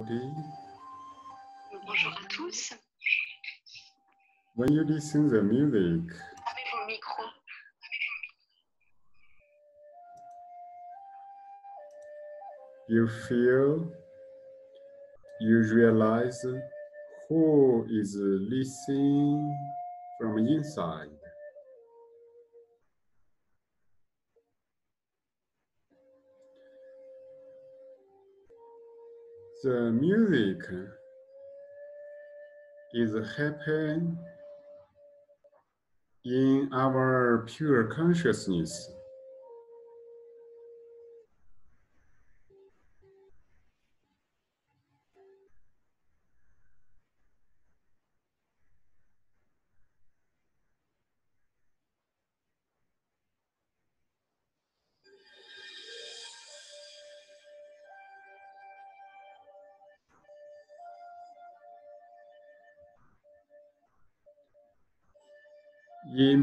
Bonjour à tous. When you listen the music, Avec you feel, you realize who is listening from inside. The music is happening in our pure consciousness.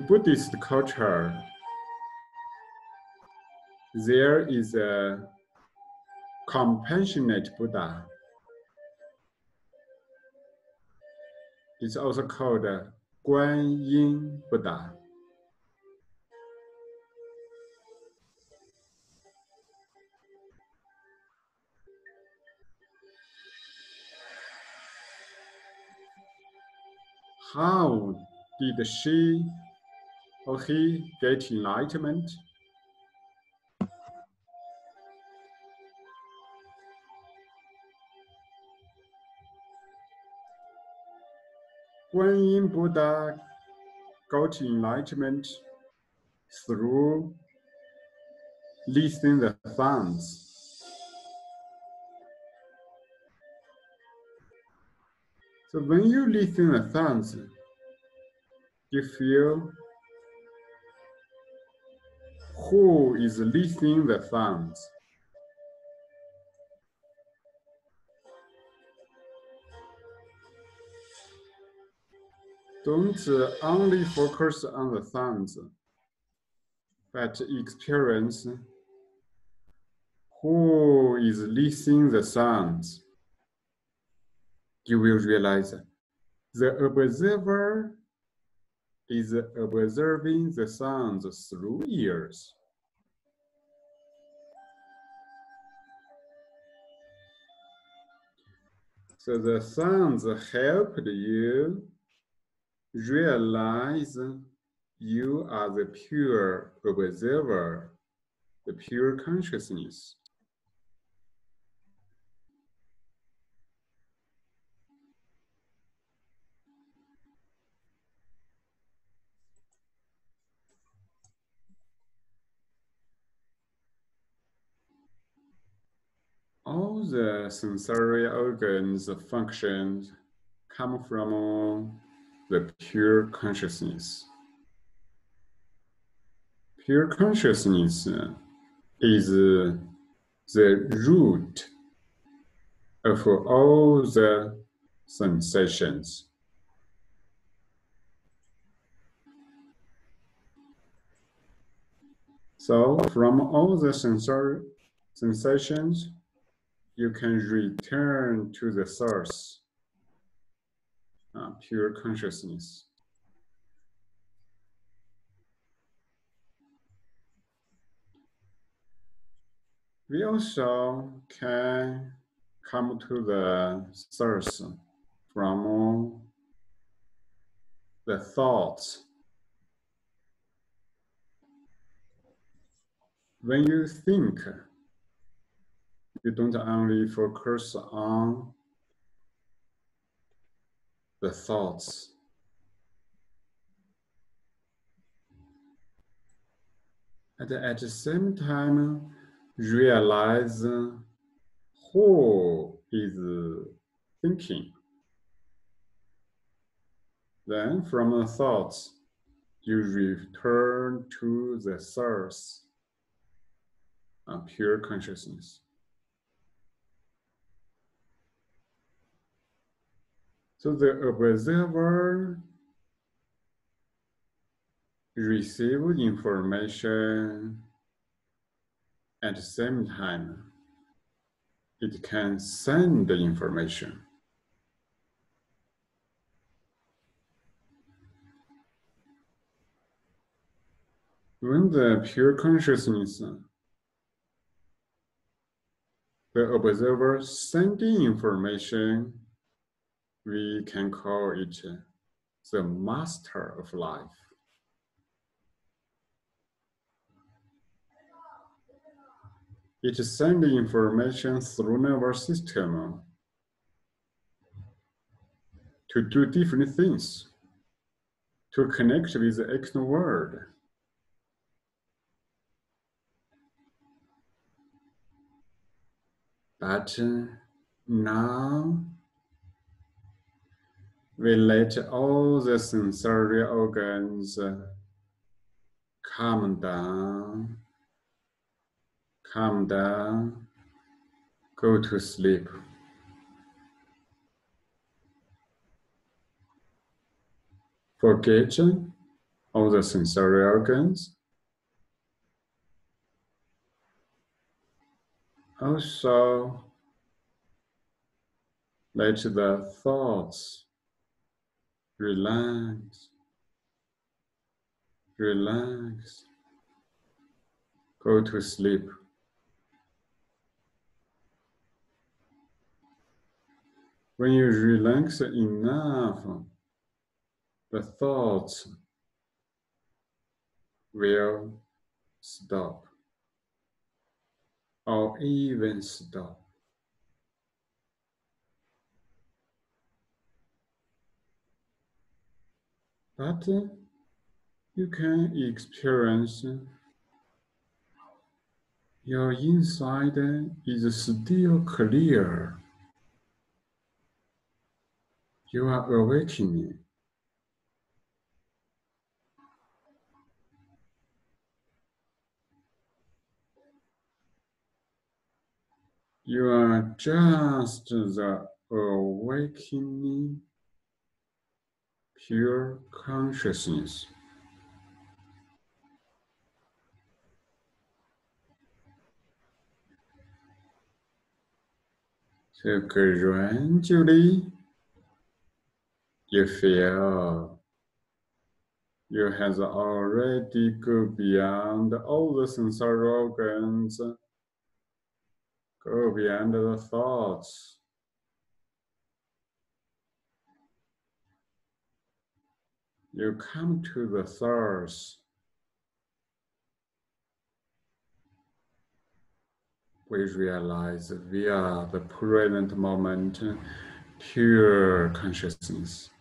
Buddhist culture, there is a compassionate Buddha. It's also called Guan Yin Buddha. How did she or he get enlightenment? When in Buddha got enlightenment through listening the sounds. So when you listen the sounds, you feel who is listening the sounds. Don't uh, only focus on the sounds, but experience who is listening the sounds. You will realize the observer is observing the sounds through ears. So the sounds helped you realize you are the pure observer, the pure consciousness. Sensory organs functions come from the pure consciousness. Pure consciousness is the root of all the sensations. So from all the sensory sensations, you can return to the source, uh, pure consciousness. We also can come to the source from the thoughts. When you think, you don't only focus on the thoughts. And at the same time, realize who is thinking. Then from the thoughts, you return to the source, of pure consciousness. So the observer receive information at the same time. it can send the information. When the pure consciousness, the observer sending information, we can call it uh, the master of life. It sends information through nervous system to do different things, to connect with the external world. But uh, now we let all the sensory organs calm down, calm down, go to sleep. Forget all the sensory organs. Also, let the thoughts relax, relax, go to sleep. When you relax enough, the thoughts will stop or even stop. But you can experience your inside is still clear. You are awakening. You are just the awakening pure consciousness. 这 gradually you feel you have already go beyond all the sensory organs, go beyond the thoughts. You come to the source. We realize via the present moment pure consciousness.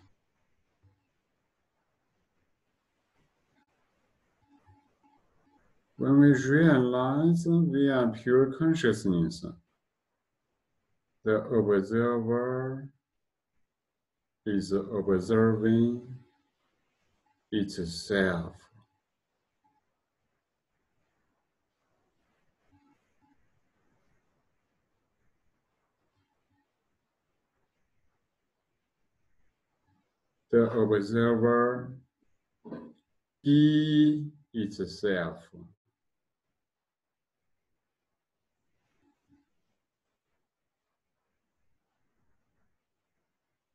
When we realize we are pure consciousness, the observer is observing itself. The observer be itself.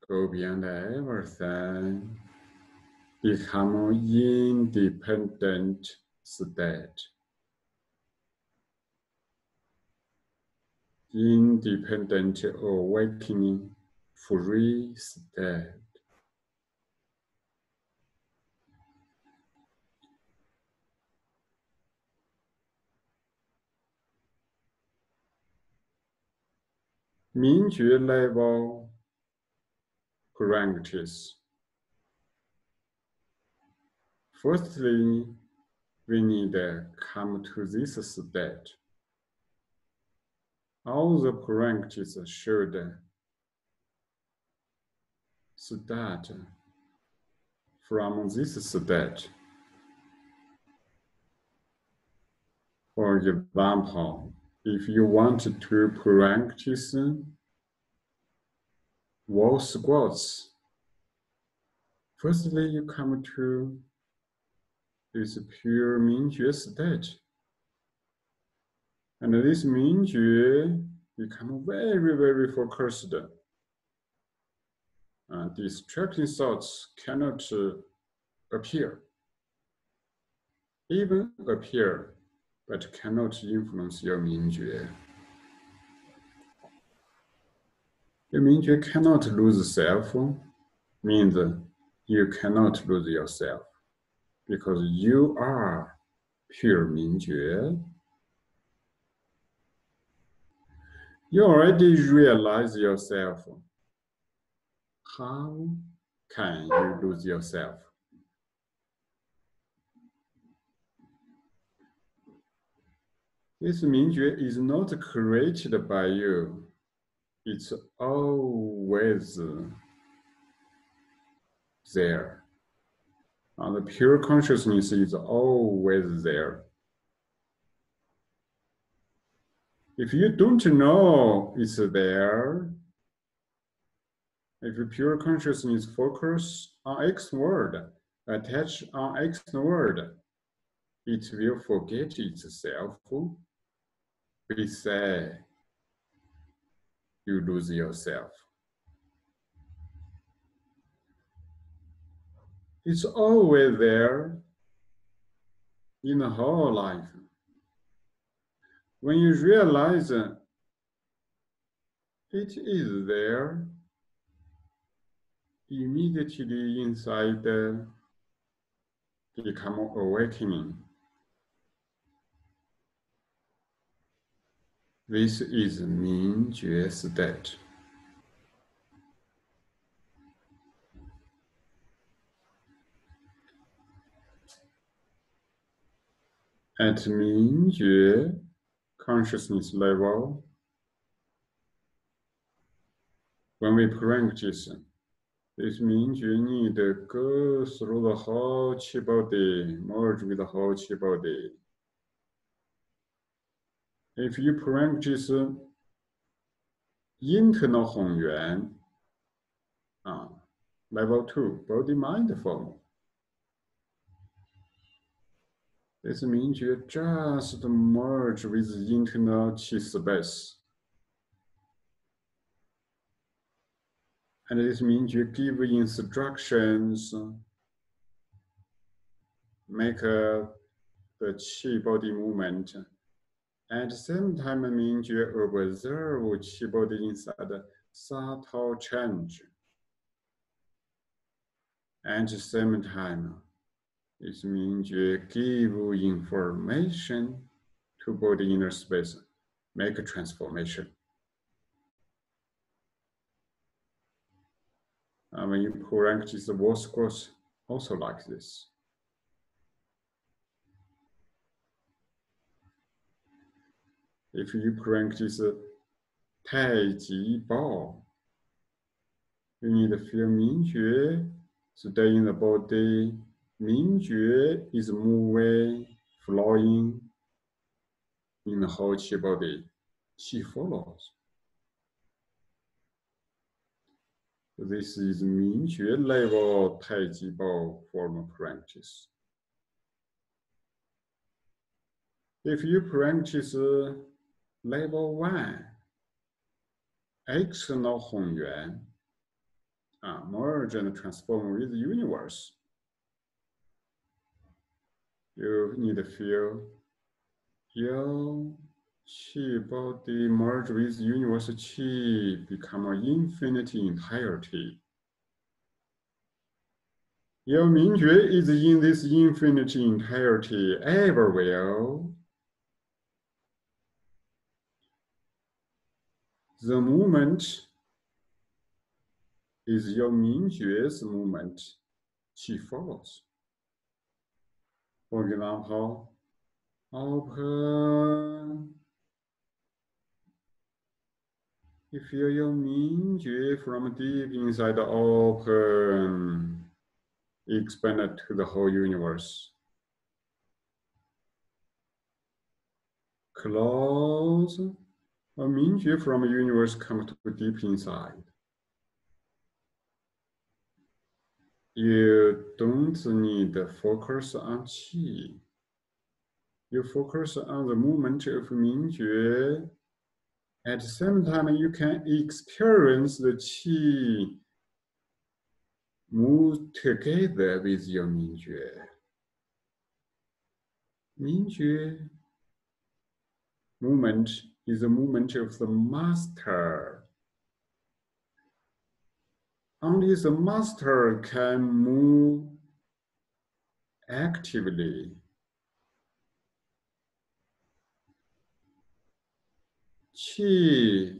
Go beyond everything become independent state. Independent awakening, free state. Mingjue level practice. Firstly, we need to come to this state. All the practice should start from this state. For example, if you want to practice wall squats, firstly you come to is pure Mingjue state. And this Mingjue become very, very focused. Uh, distracting thoughts cannot uh, appear, even appear, but cannot influence your Mingjue. Your Mingjue cannot lose self, means you cannot lose yourself because you are pure Mingjue. You already realize yourself. How can you lose yourself? This Mingjue is not created by you. It's always there. And the pure consciousness is always there. If you don't know it's there, if your pure consciousness focus on X word, attach on X word, it will forget itself. We say you lose yourself. It's always there in the whole life. When you realize it is there, immediately inside become awakening. This is 明觉 state. at Mingjue consciousness level, when we practice, this means you need to go through the whole chi body, merge with the whole chi body. If you practice internal Hunyuan, uh, ah, level two, body mind form, This means you just merge with the internal T space. And this means you give instructions, make uh, the Qi body movement. At the same time, it means you observe Qi body inside subtle change. At the same time, it means you give information to body inner space, make a transformation. I mean, in practice, the voice course also like this. If you practice Tai Chi Bao, you need to feel Mingjue, stay in the body, Mingjue is moving, flowing in the whole chi body. She follows. This is Mingjue level Tai Chi Bao formal practice. If you practice uh, level one, external Hunyuan, uh, merge and transform with the universe, you need to feel your Qi body merge with universe Qi, become an infinite entirety. Your Mingjue is in this infinite entirety everywhere. The movement is your Mingjue's movement. She follows. For example, long. Open. You feel your mind from deep inside the open. Expanded to the whole universe. Close. A mind from universe comes to deep inside. You don't need to focus on qi. You focus on the movement of 明觉 At the same time, you can experience the qi move together with your Mingjue. Mingjue movement is a movement of the master. Only the master can move actively. Qi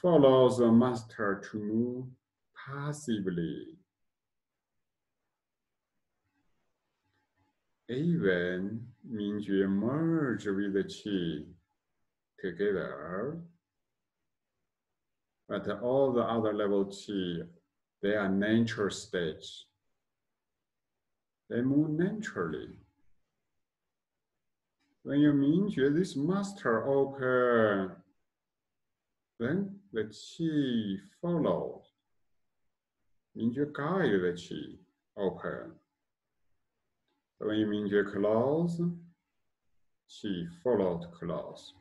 follows the master to move passively. Even Mingjue merge with the Qi together, but all the other level Qi, they are nature states. They move naturally. When you Mingjue this master open, then the Qi follows. Mingjue guide the Qi open. When you Mingjue close, Qi followed close.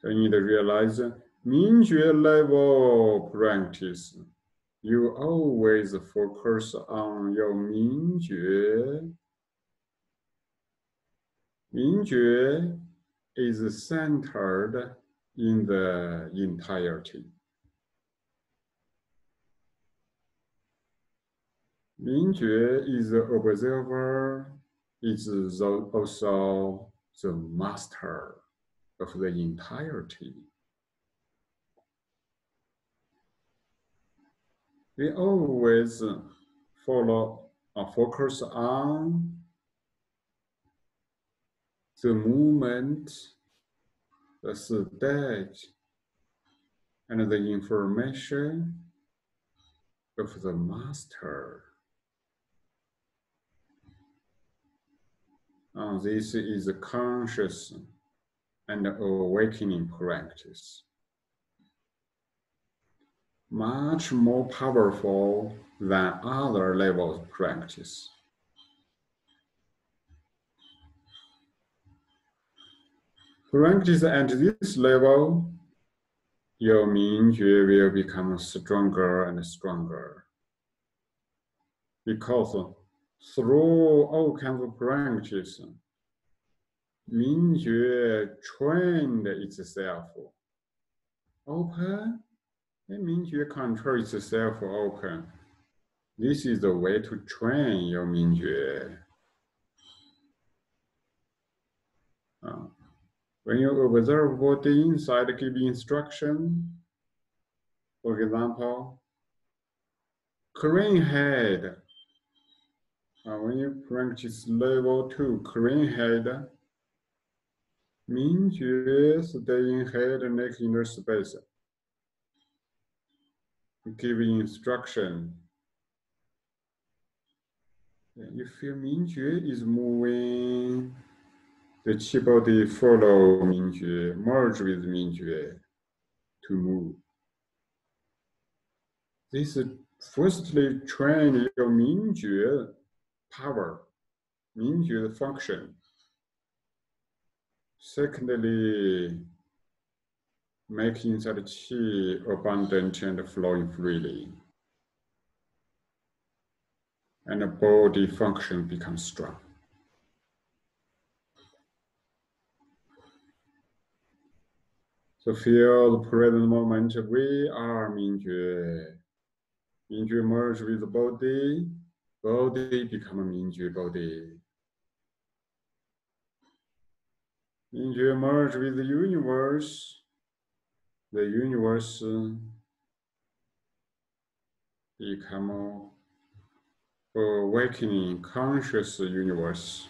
So you need to realize Mingjue level practice. You always focus on your Mingjue. Mingjue is centered in the entirety. Mingjue is the observer, is also the master of the entirety. We always follow or focus on the movement, the stage, and the information of the master. Uh, this is a conscious and awakening practice. Much more powerful than other levels of practice. Practice at this level, your Mingjue will become stronger and stronger. Because through all kinds of practice, Mingjue trained itself. Open, and Mingjue control is itself open. This is the way to train your Mingjue. Uh, when you observe body inside, give instruction. For example, crane head. Uh, when you practice level two, crane head, Mingjue stay in head neck inner space. Give instruction. Feel Mingjue is moving, the Qi body follow Mingjue, merge with Mingjue to move. This firstly train your Mingjue power, Mingjue function. Secondly, making that qi abundant and flowing freely. And the body function becomes strong. So feel the present moment. We are Mingjue. Mingjue merge with the body. Body become Mingjue body. Mingjue merge with the universe. The universe uh, become uh, awakening conscious universe.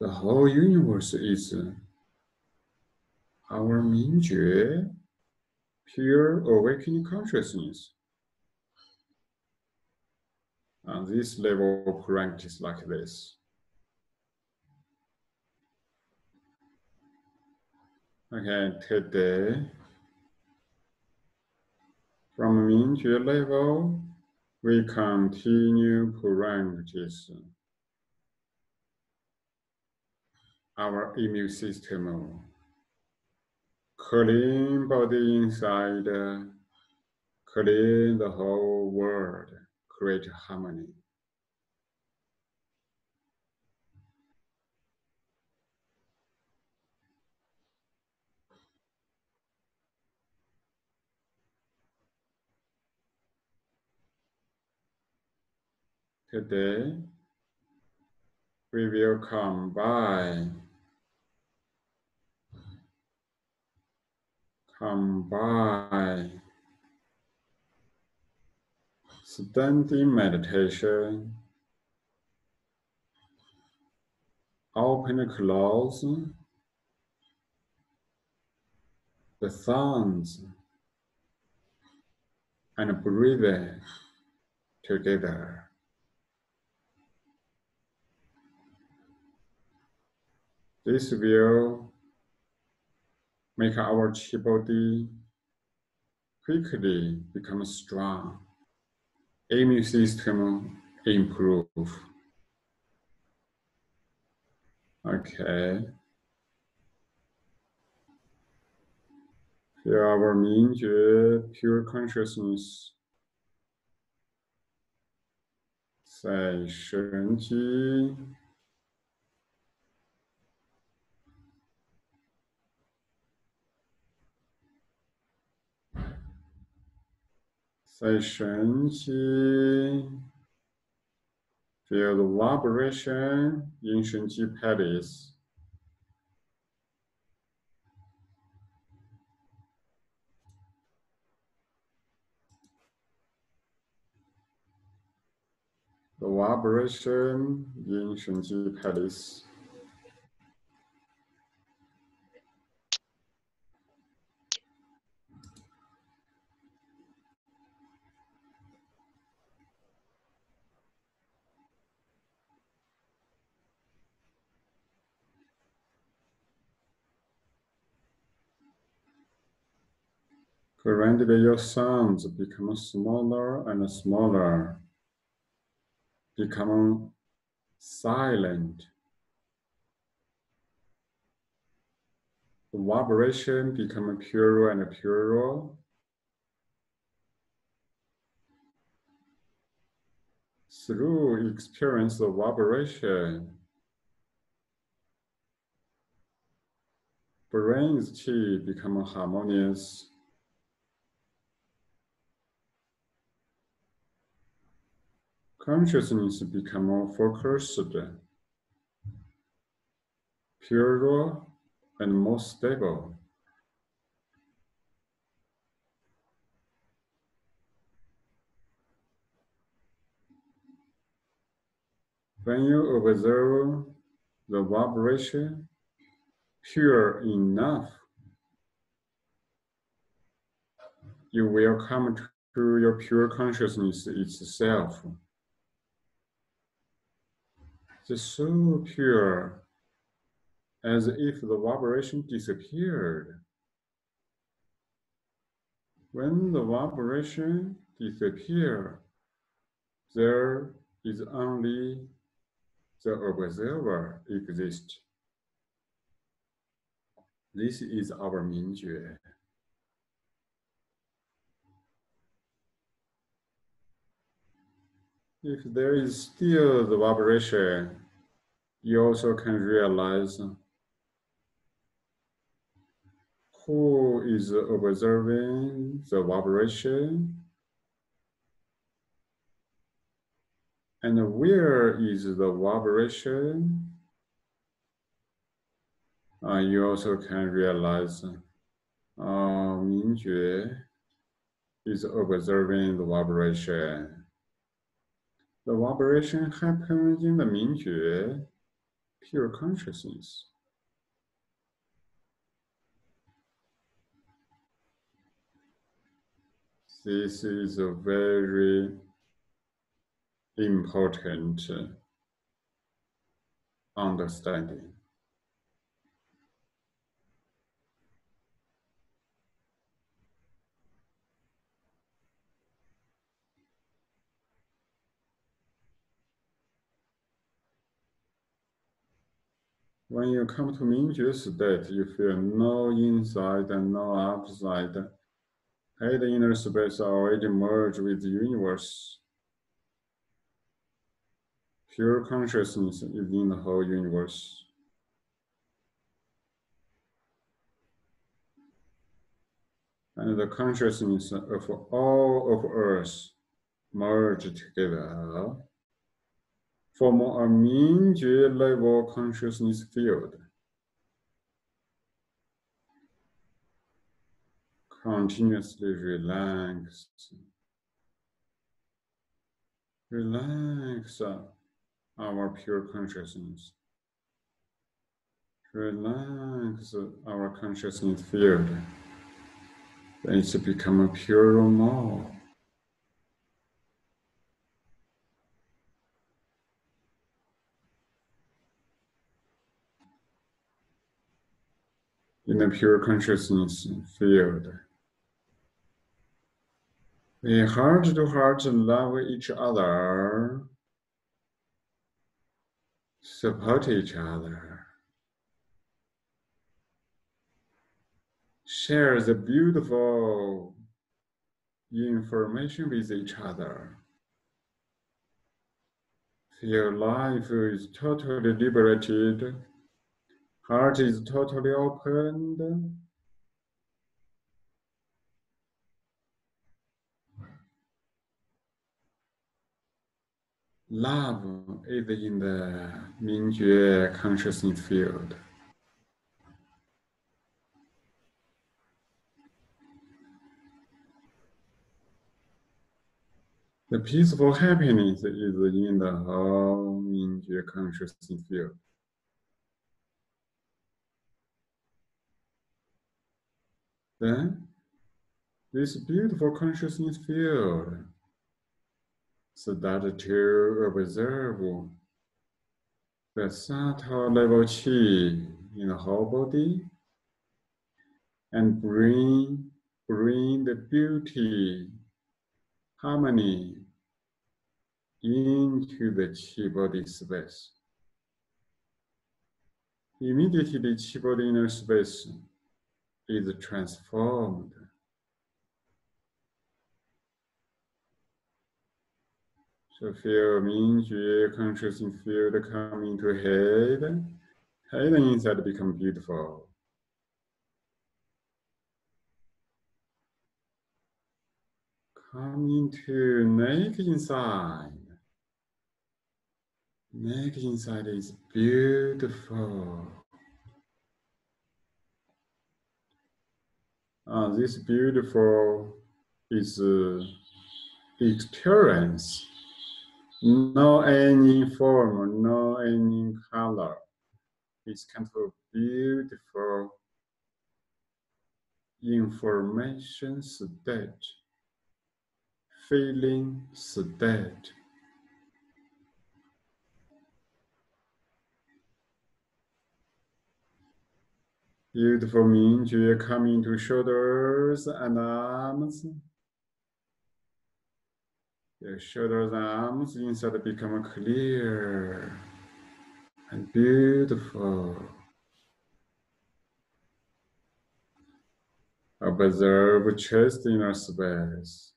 The whole universe is uh, our Mingjue, pure awakening consciousness. And this level of practice like this. Okay, today, from Mingjue level, we continue practice our immune system. Clean body inside, clean the whole world, create harmony. Today, we will combine, combine standing meditation, open and close the thumbs and breathing together. This will make our chi body quickly become strong. Immune system improve. Okay. Feel our Mingjue, pure consciousness. Say, 神经。Say feel the vibration in Shenji Palace. The vibration in Shenji Palace. Gradually, your sounds become smaller and smaller, become silent. The vibration become purer and purer. Through experience of vibration, brain's chi become harmonious. Consciousness become more focused, purer, and more stable. When you observe the vibration pure enough, you will come to your pure consciousness itself. It's so pure, as if the vibration disappeared. When the vibration disappears, there is only the observer exist. This is our Mingjue. If there is still the vibration, you also can realize who is observing the vibration and where is the vibration. Uh, you also can realize uh, Mingjue is observing the vibration. The vibration happens in the Mingjue, pure consciousness. This is a very important understanding. When you come to Mingjue state, you feel no inside and no outside. Head inner space already merged with the universe. Pure consciousness is in the whole universe. And the consciousness of all of us merge together form a Mingjue level consciousness field. Continuously relax. Relax our pure consciousness. Relax our consciousness field. Then it's become a pure more. In the pure consciousness field. We heart to heart love each other, support each other, share the beautiful information with each other. Feel life is totally liberated Heart is totally opened. Love is in the Mingjue consciousness field. The peaceful happiness is in the whole Mingjue consciousness field. Then this beautiful consciousness field start to observe the subtle level chi in the whole body and bring bring the beauty harmony into the chi body space. Immediately the chi body inner space is transformed. So feel Mingjue consciousness field coming to head. Head and inside become beautiful. Coming to neck inside. Neck inside is beautiful. Uh, this beautiful is uh, experience. No any form, no any color. It's kind of beautiful information state, feeling state. Beautiful Mingjue coming to shoulders and arms. Your shoulders and arms inside become clear and beautiful. Observe chest inner space.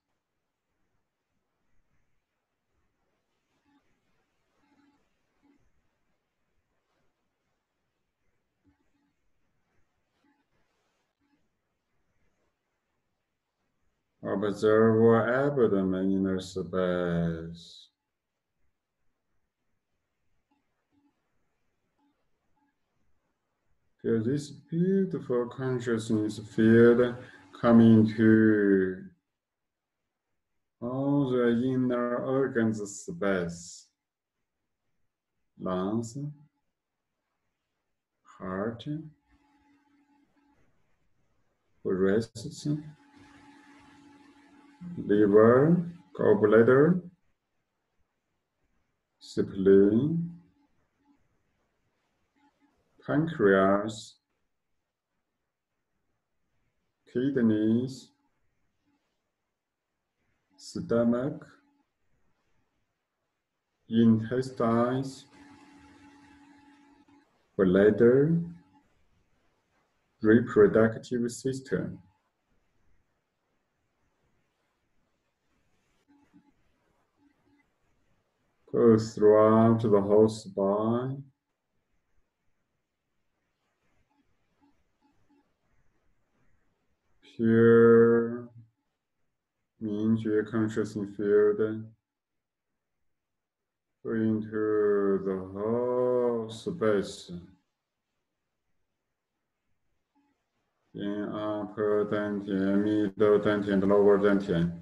Observe abdomen inner space. Feel this beautiful consciousness field coming to all the inner organs of space. Lungs, heart, breasts, liver, gallbladder, spleen, pancreas, kidneys, stomach, intestines, bladder, reproductive system. Goes throughout the whole spine. Pure Mingjue consciousness field into the whole space in upper dantian, middle dantian, and lower dantian.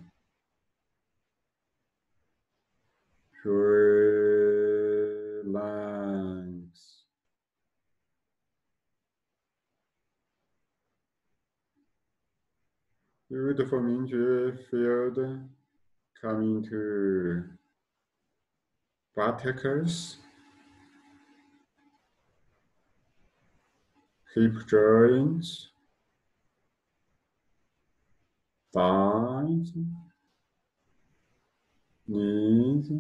Beautiful Mingjue field coming to Batakers. hip joints, thighs, knees,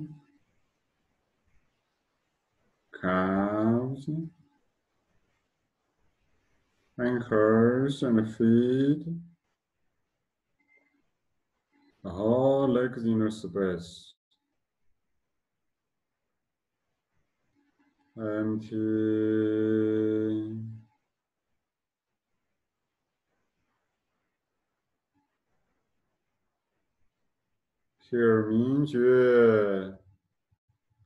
calves, ankles and feet, the whole legs inner space. Empty. Here, 明觉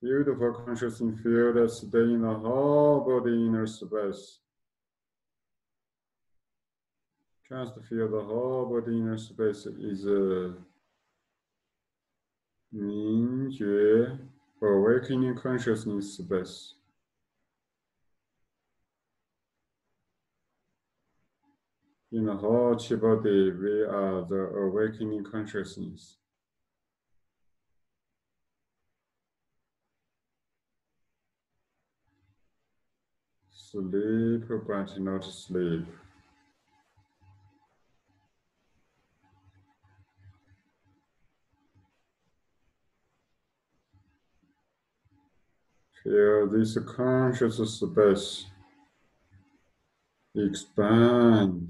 beautiful consciousness field stay in the whole body inner space. Just feel the whole body inner space is a 明觉 awakening consciousness space. In the whole body, we are the awakening consciousness. Sleep, but not sleep. Feel this conscious space expand.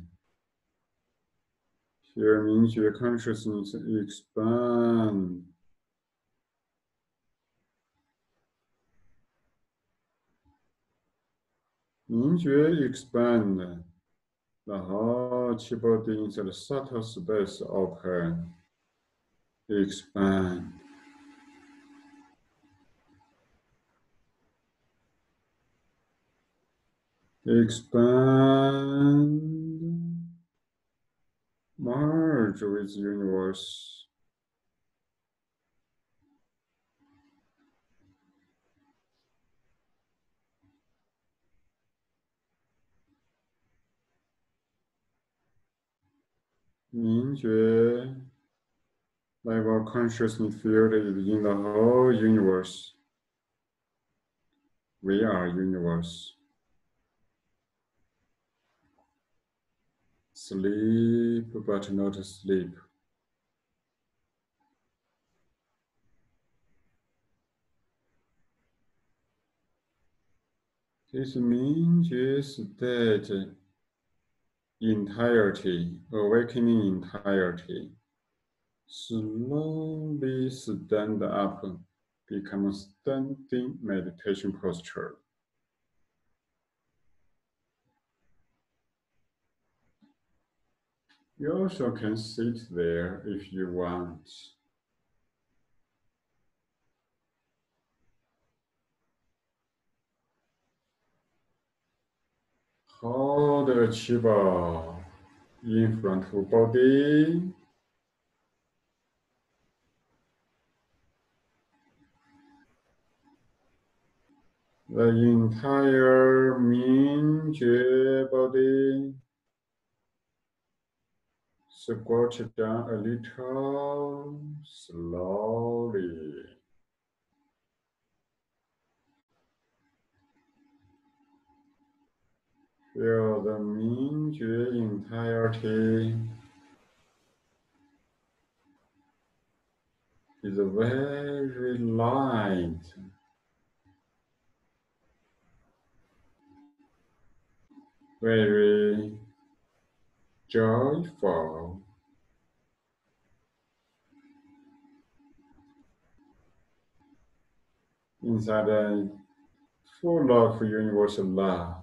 Here, means your consciousness expand. Mingjue expand. The whole body into the subtle space open. Expand. Expand. Merge with universe. Mingjue level consciousness field is in the whole universe. We are universe. Sleep, but not sleep. This means that entirety, awakening entirety, slowly stand up, become a standing meditation posture. You also can sit there if you want. Hold the chi ball in front of body. The entire Mingjue body squat down a little slowly. Feel the Mingjue entirety is very light. very joyful. Inside a full of universal love.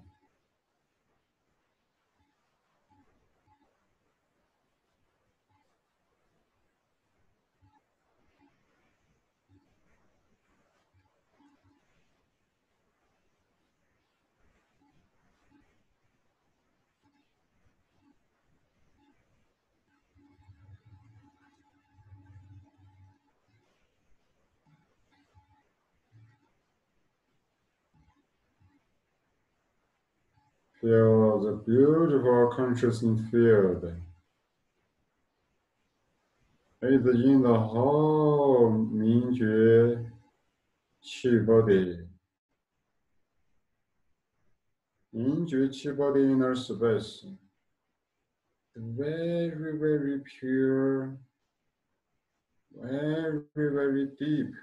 There was a beautiful consciousness field. It's in the whole Mingjue Qi body. Mingjue Qi body inner space. Very, very pure, very, very deep.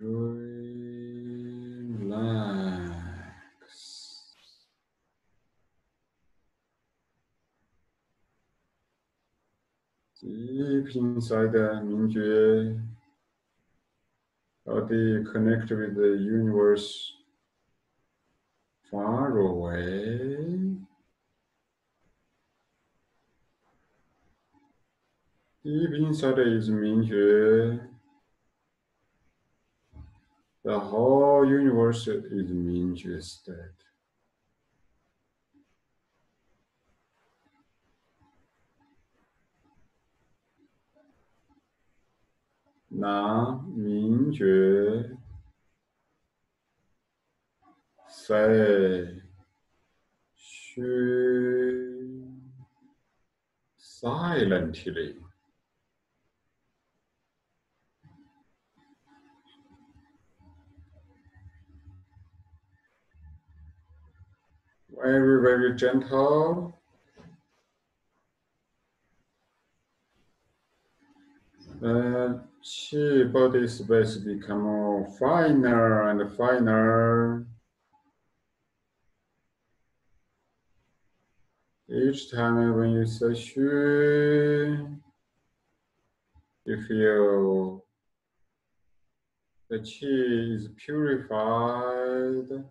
Joy relax. Deep inside the Mingjue, body connect with the universe far away. Deep inside is Mingjue the whole universe is state. Na Mingjue say Xu silently. Very, very gentle. The chi body space become finer and finer. Each time when you say xu, you feel the chi is purified.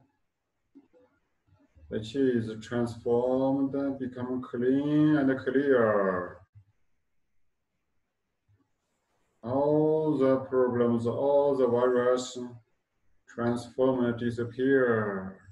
The chi is transformed, become clean and clear. All the problems, all the virus transform and disappear.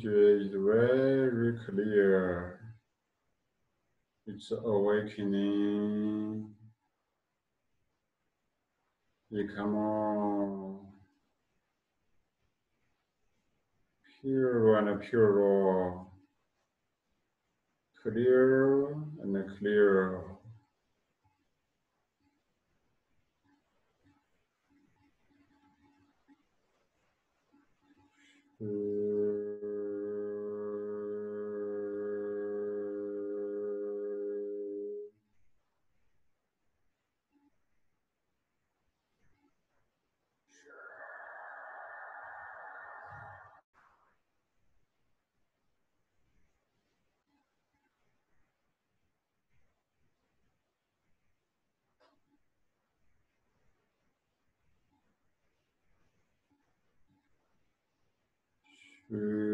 It is is very clear. It's awakening. You come on. Pure and pure. Clear and clear. Mm. Mm.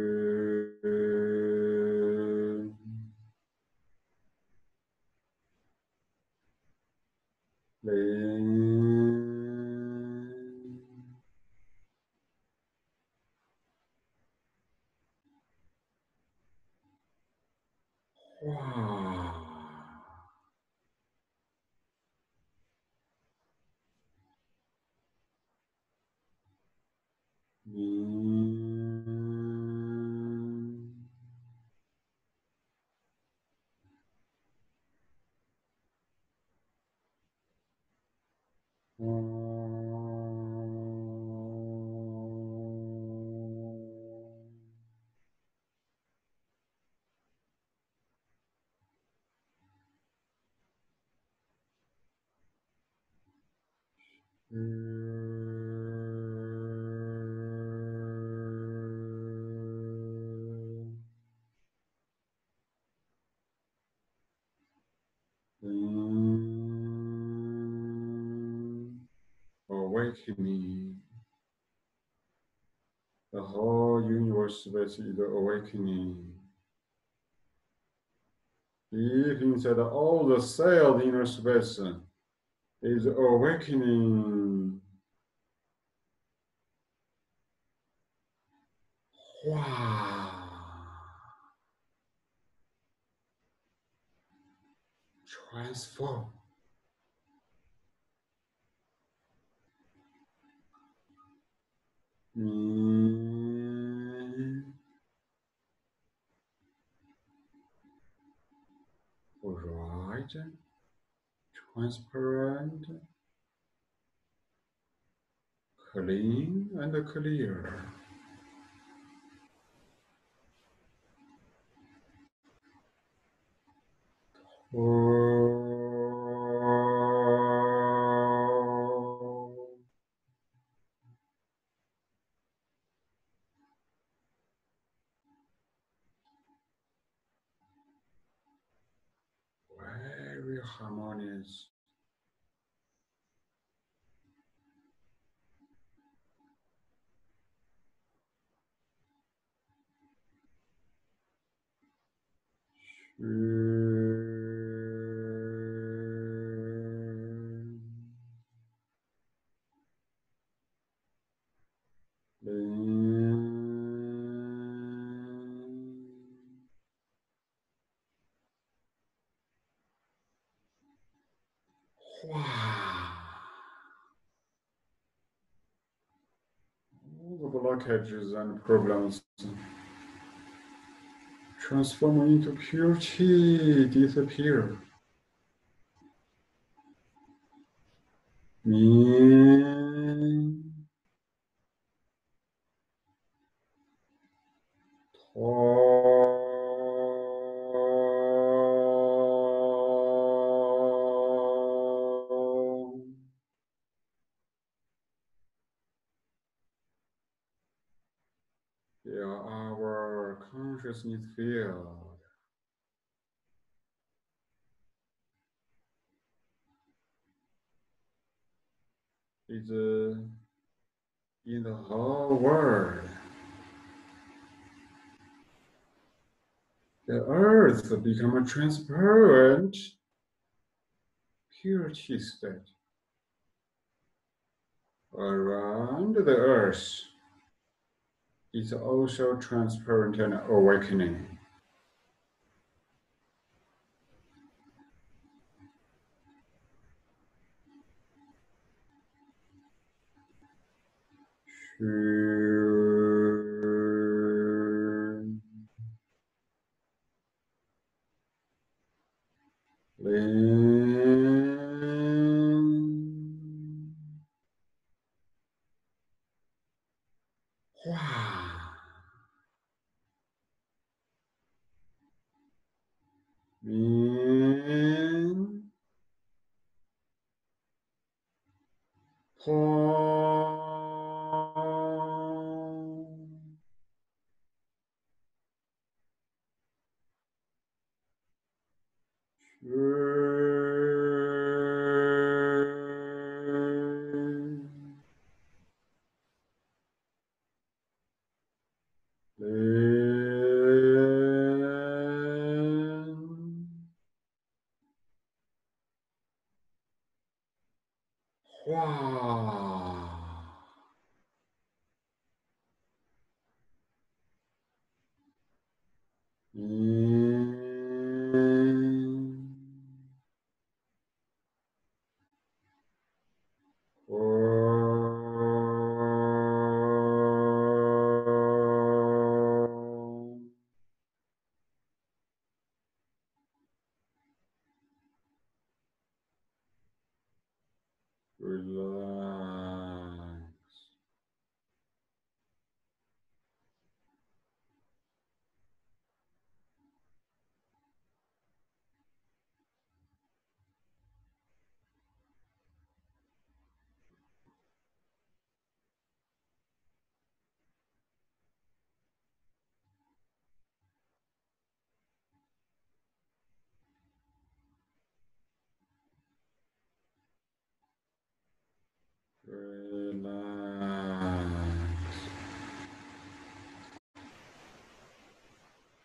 Mm. Mm.，awakening. The whole universe is awakening. Deep inside all the cells in inner space is oh, awakening. 哇，transform。明，bright, transparent, clean and clear. Oh. All the blockages and problems transform into pure chi, disappear. 明，通。Feel our consciousness field. Is uh, in the whole world. The earth become a transparent purity state. Around the earth is also transparent and awakening. E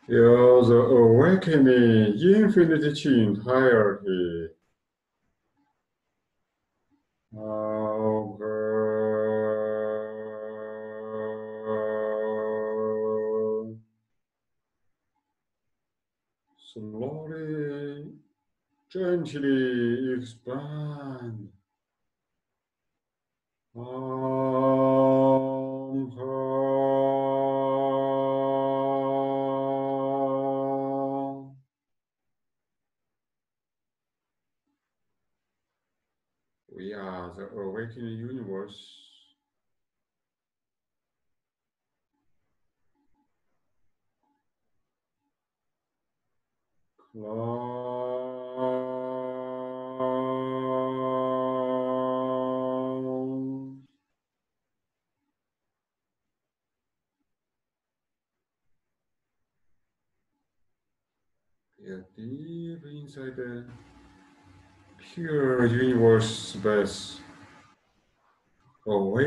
You're the uh, awakening infinity chi entirety. Slowly, gently expand.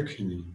Awakening.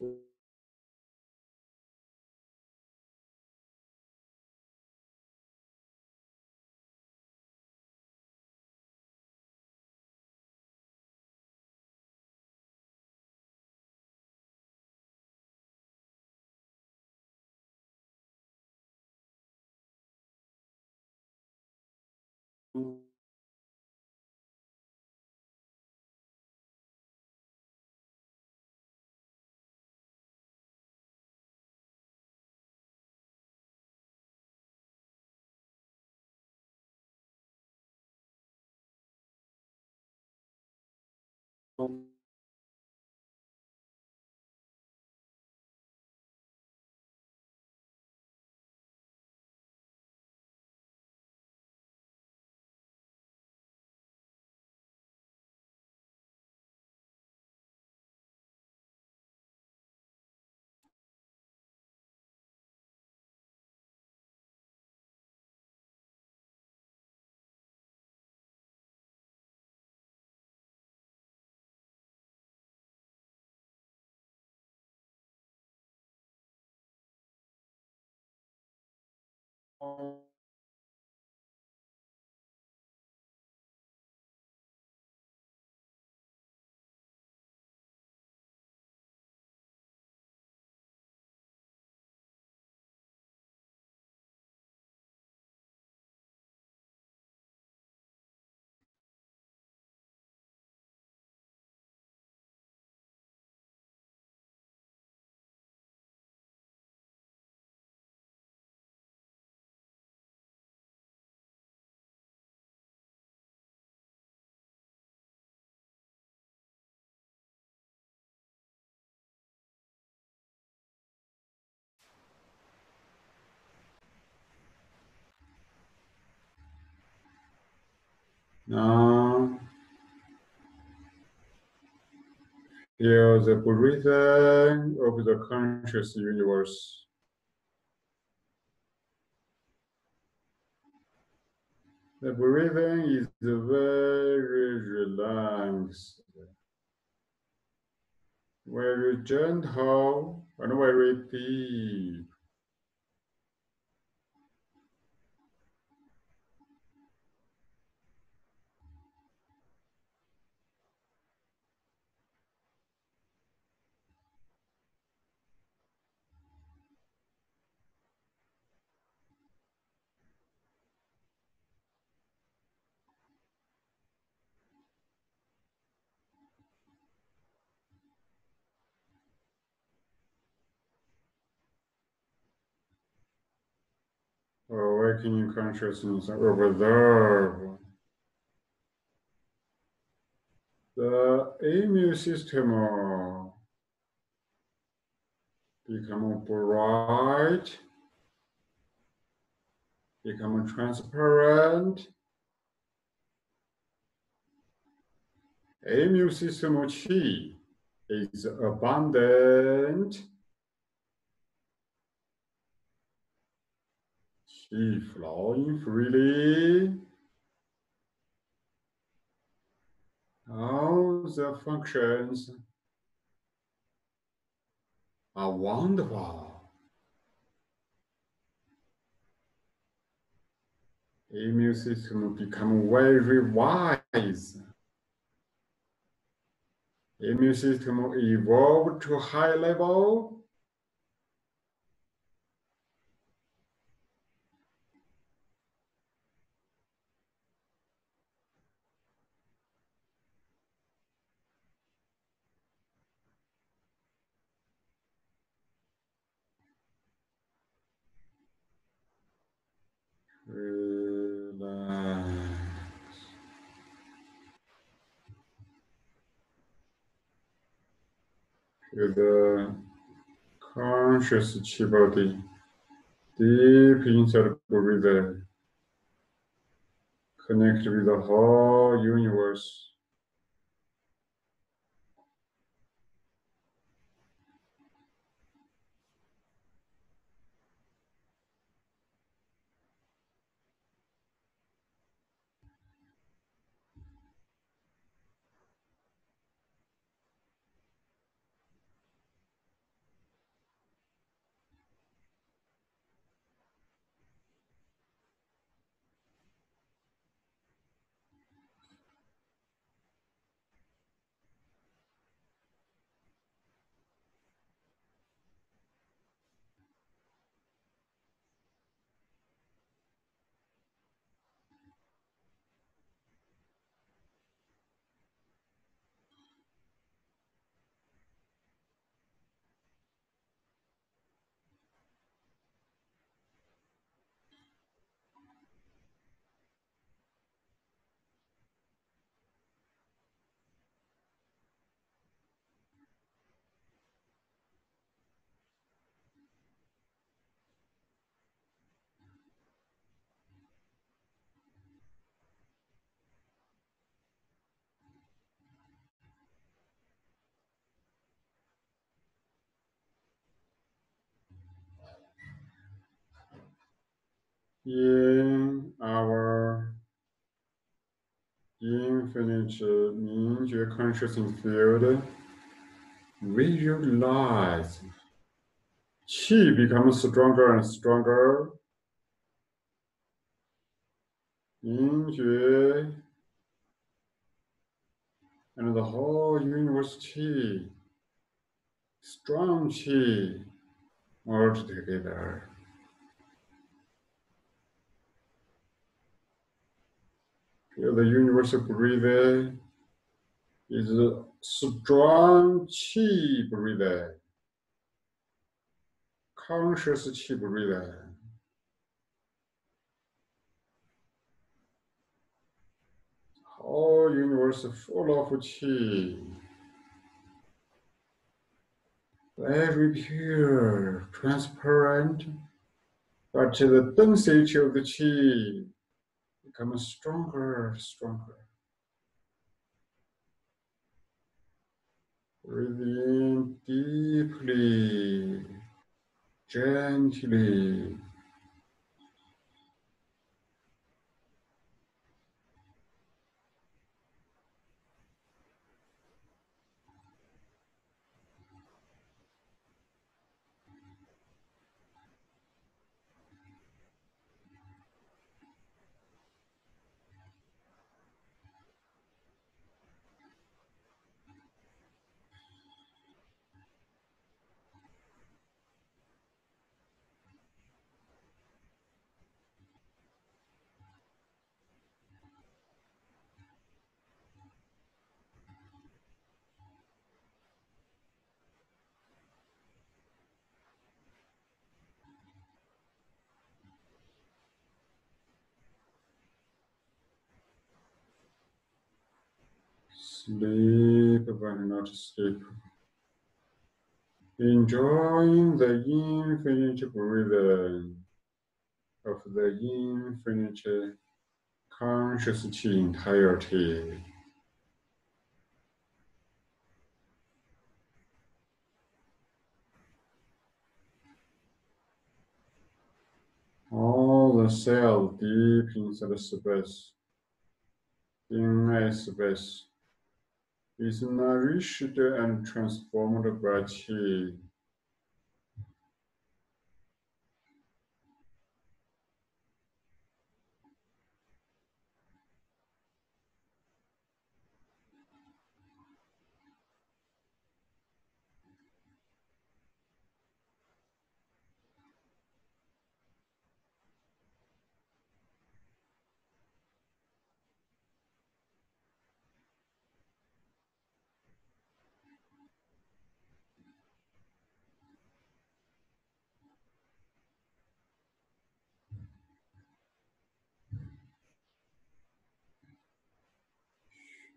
Thank mm -hmm. you. home more Now, Feel the breathing of the conscious universe. The breathing is very relaxed, very gentle, and very deep. Awakening consciousness over there. the immune system become bright, become transparent. Immune system of chi is abundant Chi flowing freely. All the functions are wonderful. Immune system become very wise. Immune system evolve to high level the conscious chi body deep inside breathing. Connect with the whole universe. in our infinite Mingjue consciousness field, visualize Qi becomes stronger and stronger. Mingjue and the whole universe Qi, strong Qi, merge together. The universal breathing is a strong chi breathing, conscious chi breathing. Whole universe full of chi. Very pure, transparent, but the density of the chi become stronger, stronger. Breathe in deeply, gently. Sleep but not sleep. Enjoying the infinite breathing of the infinite consciously entirety. All the cells deep inside the space, in space, is nourished and transformed by Qi.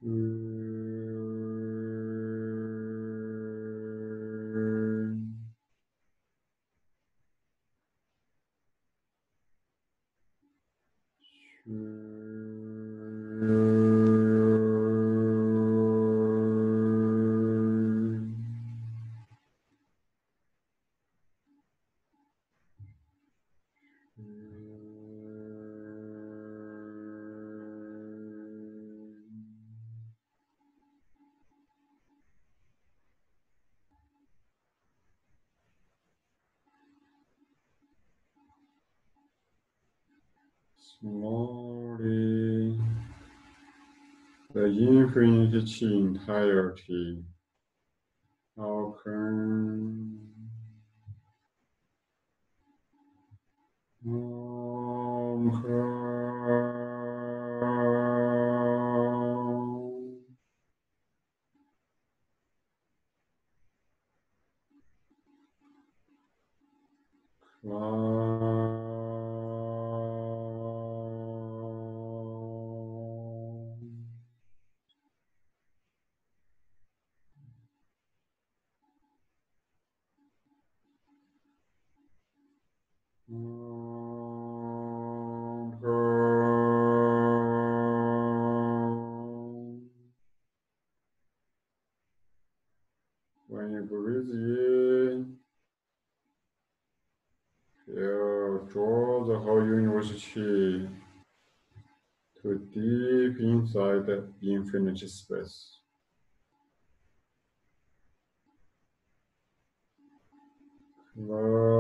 Mm. Slowly, the infinite entirety open. Universe to deep inside the infinite space. Om.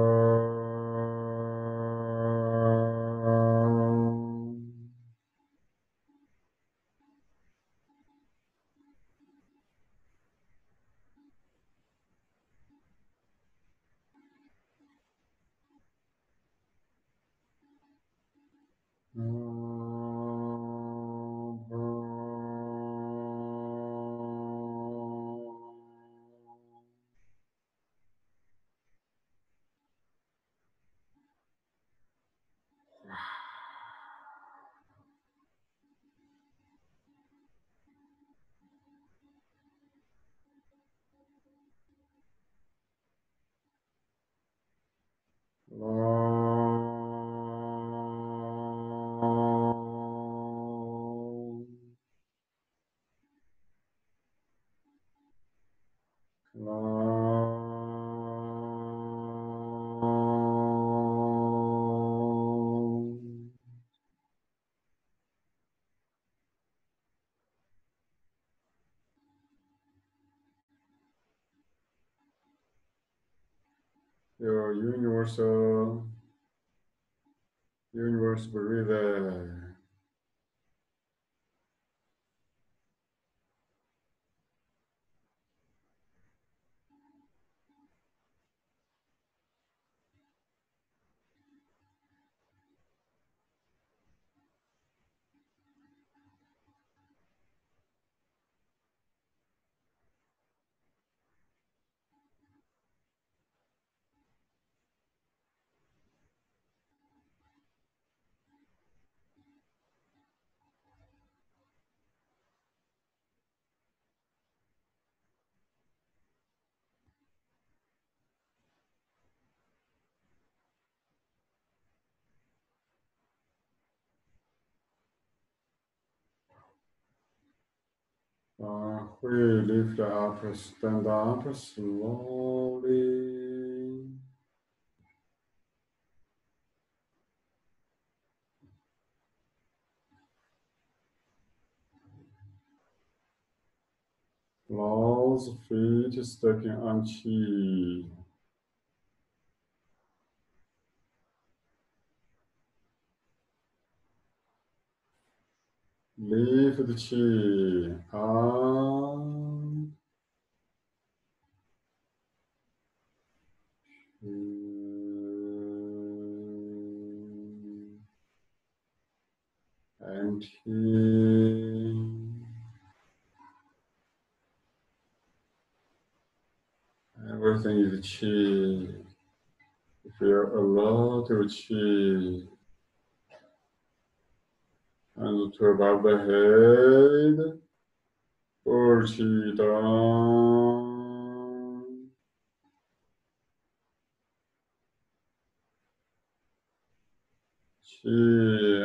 Universe Uh, we lift up, stand up slowly. Close feet stepping on chi. Lift the chi and Empty. Everything is chi. if you're a lot of chi and to above the head, 40 down. Qi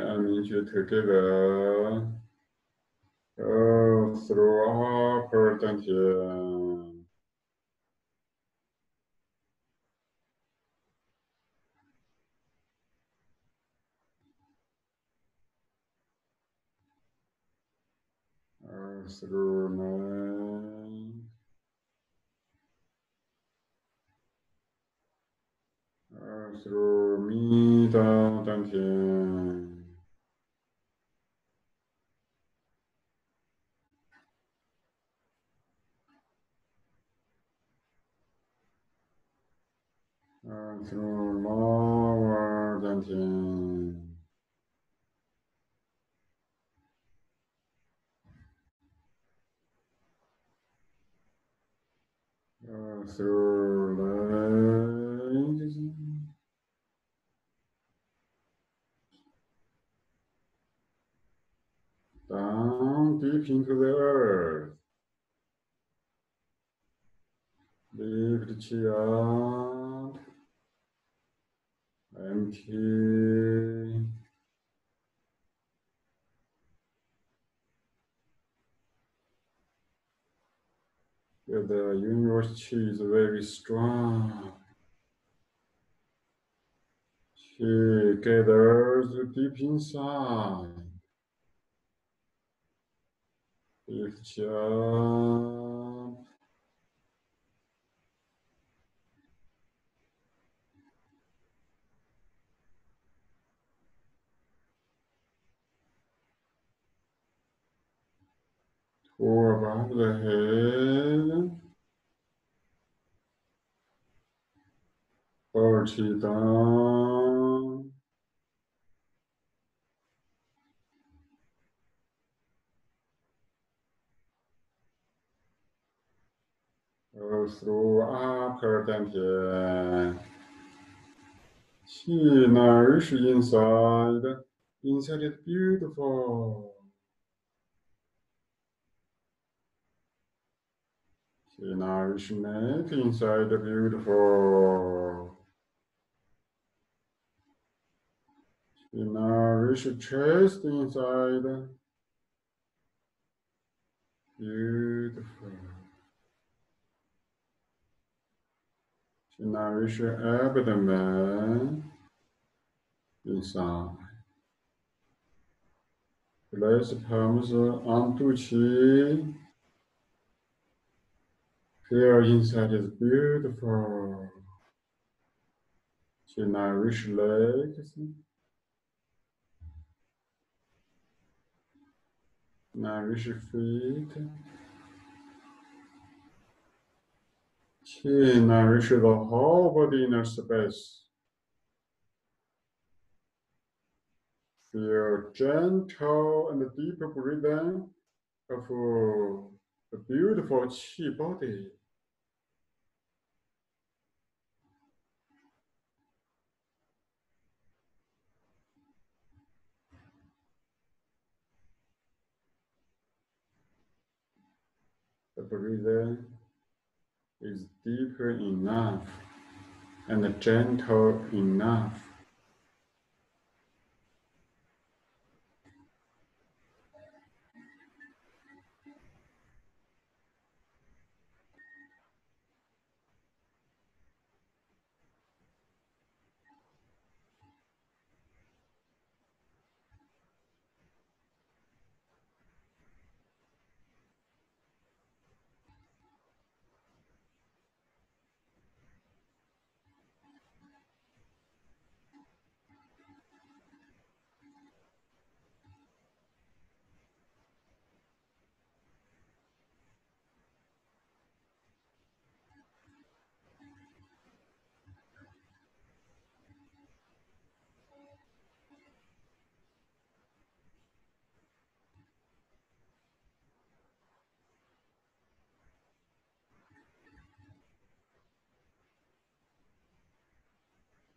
and Yin together. Go through upper dantian. 二十二米，二十二米，当当。Empty. Yeah, the universe chi is very strong. Chi gathers deep inside. Lift up. Or about the head. Partidão. Through upper dantian. She nourishes inside. Inside is beautiful. Chi nourish neck inside beautiful. Chi nourish chest inside. Beautiful. Chi nourish abdomen inside. Place palms onto chi. Feel inside is beautiful. She nourish legs. Nourish feet. She nourish the whole body inner space. Feel gentle and deep breathing of uh, a beautiful chi body. Breathing is deeper enough and gentle enough.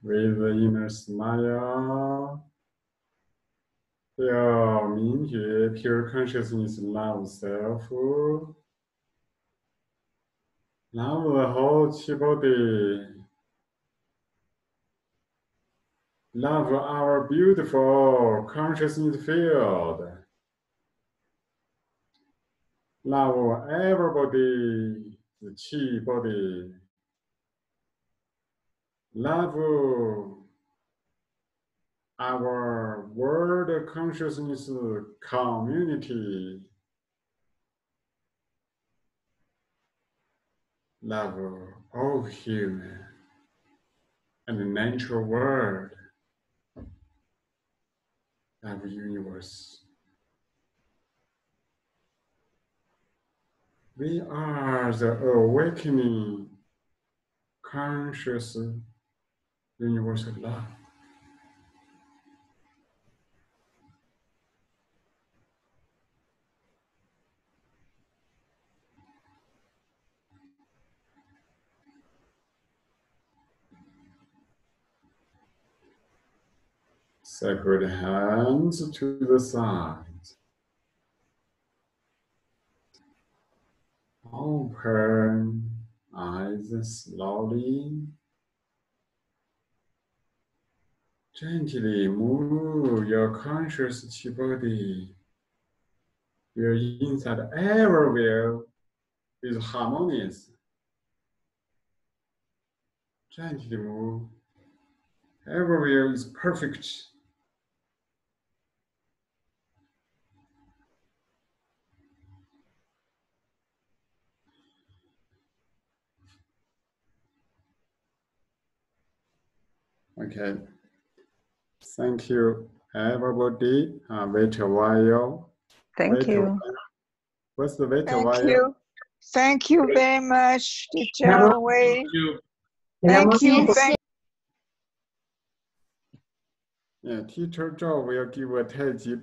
With the inner smile, 明觉 pure consciousness, love self, love the whole body, love our beautiful consciousness field, love everybody, the chi body. Love our world consciousness community. Love all human and natural world. Love universe. We are the awakening conscious universal love. Separate hands to the sides. Open eyes slowly. Gently move your conscious body. Your inside everywhere is harmonious. Gently move. Everywhere is perfect. Okay. Thank you, everybody. Uh, wait a while. Thank Wait you. while. What's the wait a Thank while? you. Thank you very much, Teacher Wei. You, Thank you. Yes. Thank yeah, teacher Zhao will give a Tai Chi